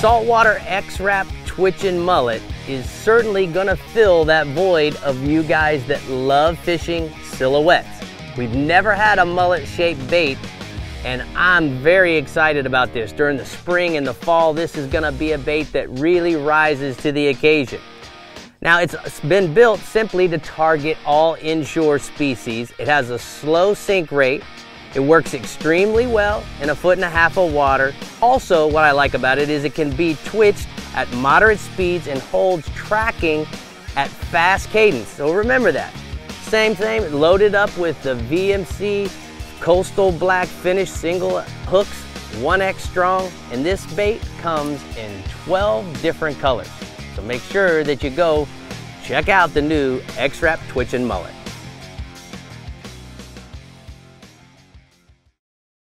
saltwater X-Rap twitchin' mullet is certainly gonna fill that void of you guys that love fishing silhouettes. We've never had a mullet shaped bait and I'm very excited about this. During the spring and the fall, this is gonna be a bait that really rises to the occasion. Now it's been built simply to target all inshore species. It has a slow sink rate. It works extremely well in a foot and a half of water. Also, what I like about it is it can be twitched at moderate speeds and holds tracking at fast cadence. So remember that. Same thing, loaded up with the VMC Coastal Black Finish single hooks, 1X strong, and this bait comes in 12 different colors. So make sure that you go check out the new X-Rap Twitchin' Mullet.